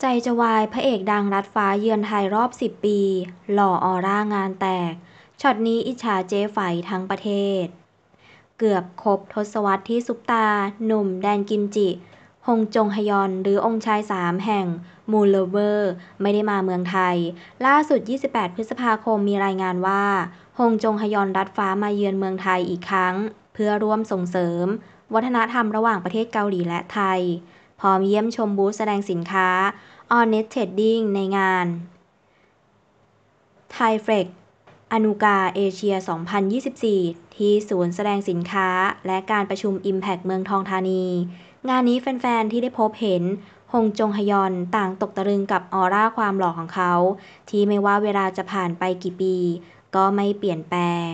ใจจะวายพระเอกดังลัดฟ้าเยือนไทยรอบ 10 ปี หล่อออร่างานแตก ช็อตนี้อิจฉาเจ๊ไฝทั้งประเทศ เกือบครบทศวรรษที่ซุปตา หนุ่มแดนกิมจิ ฮงจงฮยอน หรือองค์ชายสามแห่งมูลเลเวอร์ ไม่ได้มาเมืองไทย ล่าสุด 28 พฤษภาคมมีรายงานว่า ฮงจงฮยอนลัดฟ้ามาเยือนเมืองไทยอีกครั้ง เพื่อร่วมส่งเสริม วัฒนธรรมระหว่างประเทศเกาหลีและไทย พร้อมเยี่ยมชมบูธแสดงสินค้า Honest Trading ในงานไทเฟรกอนุกาเอเชีย 2024 ที่ศูนย์แสดงสินค้า และการประชุม Impact เมืองทองธานี งานนี้แฟน ๆ ที่ได้พบเห็นฮงจงฮยอนต่างตกตะลึงกับออร่าความหล่อของเขา ที่ไม่ว่าเวลาจะผ่านไปกี่ปี ก็ไม่เปลี่ยนแปลง